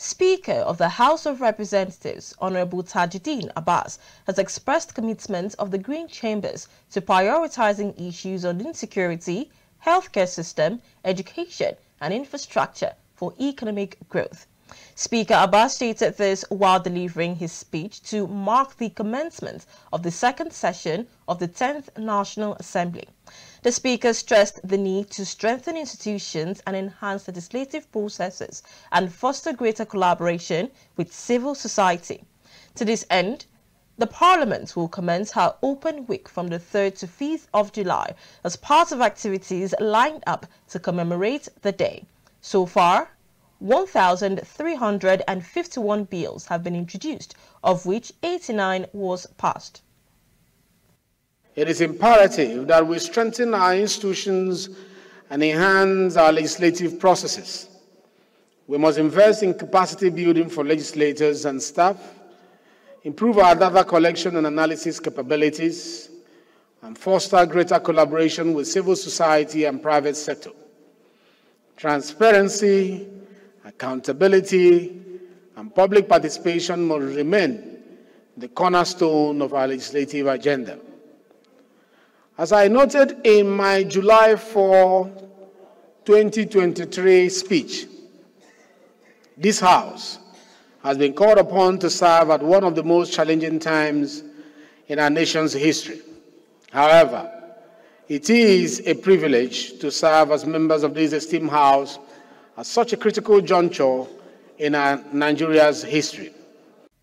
Speaker of the House of Representatives, Honorable Tajudeen Abbas, has expressed commitment of the Green Chambers to prioritizing issues on insecurity, healthcare system, education and infrastructure for economic growth. Speaker Abbas stated this while delivering his speech to mark the commencement of the second session of the 10th National Assembly. The Speaker stressed the need to strengthen institutions and enhance legislative processes and foster greater collaboration with civil society. To this end, the Parliament will commence her open week from the 3rd to 5th of July as part of activities lined up to commemorate the day. So far, 1,351 bills have been introduced, of which 89 was passed. It is imperative that we strengthen our institutions and enhance our legislative processes. We must invest in capacity building for legislators and staff, improve our data collection and analysis capabilities, and foster greater collaboration with civil society and private sector. Transparency, accountability, and public participation must remain the cornerstone of our legislative agenda. As I noted in my July 4, 2023 speech, this House has been called upon to serve at one of the most challenging times in our nation's history. However, it is a privilege to serve as members of this esteemed House at such a critical juncture in Nigeria's history.